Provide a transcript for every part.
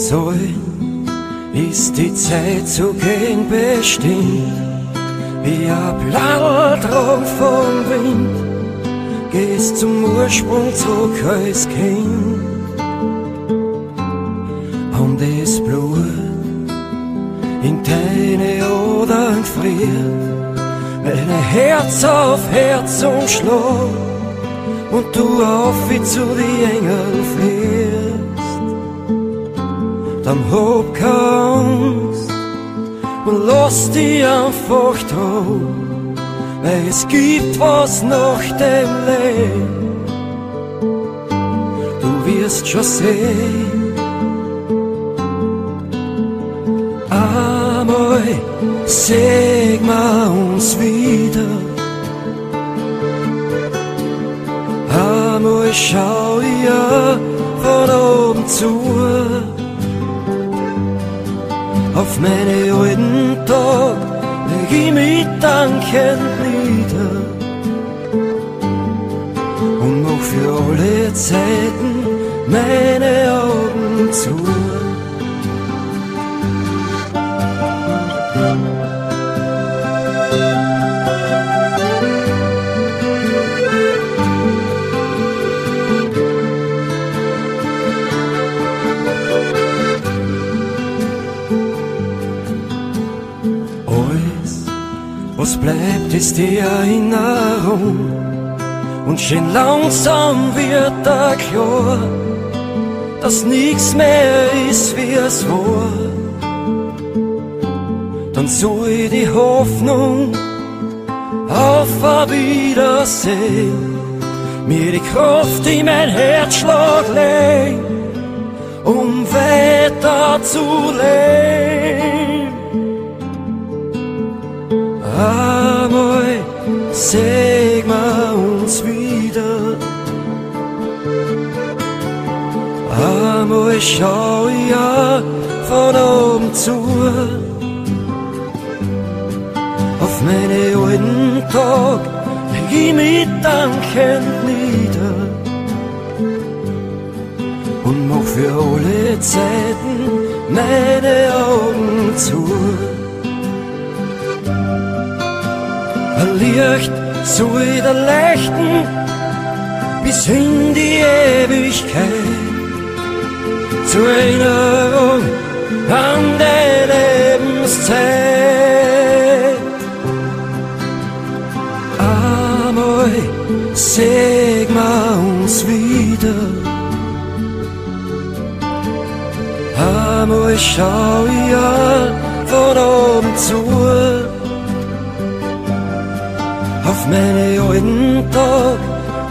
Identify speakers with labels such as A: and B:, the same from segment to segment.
A: so ist die Zeit zu gehen bestimmt, wie ein Blattdruck vom Wind, gehst zum Ursprung zurück als Kind. Und das Blut in deine Adern friert, meine Herz auf Herz umschlägt und du auf wie zu die Engel fährst. Dann keine Angst und lass dich einfach drauf, weil es gibt was nach dem Leben. Du wirst schon sehen, einmal sehen wir uns wieder. Einmal schau ich ja von oben zu auf meine alten Tag leg ich mich dankend nieder und mach für alle Zeiten meine Augen zu. Was bleibt, ist die Erinnerung. Und schön langsam wird da klar, dass nichts mehr ist, wie es war. Dann soll die Hoffnung auf ein Wiedersehen mir die Kraft in mein Herzschlag legen, um weiter zu leben. Wir uns wieder. Schau ich ja von oben zu. Auf meine alten Tag ich mich dankend nieder. Und mach für alle Zeiten meine Augen zu. Licht soll da leuchten bis in die Ewigkeit. Zur Erinnerung an die Lebenszeit. Einmal sehen wir uns wieder. Einmal schau ja von oben zu auf meine alten Tag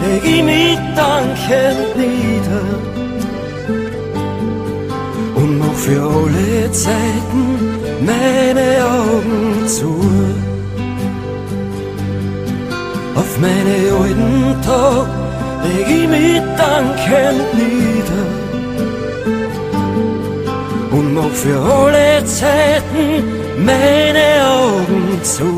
A: leg ich mich dankend nieder und mach für alle Zeiten meine Augen zu. Auf meine alten Tag leg ich mich dankend nieder und mach für alle Zeiten meine Augen zu.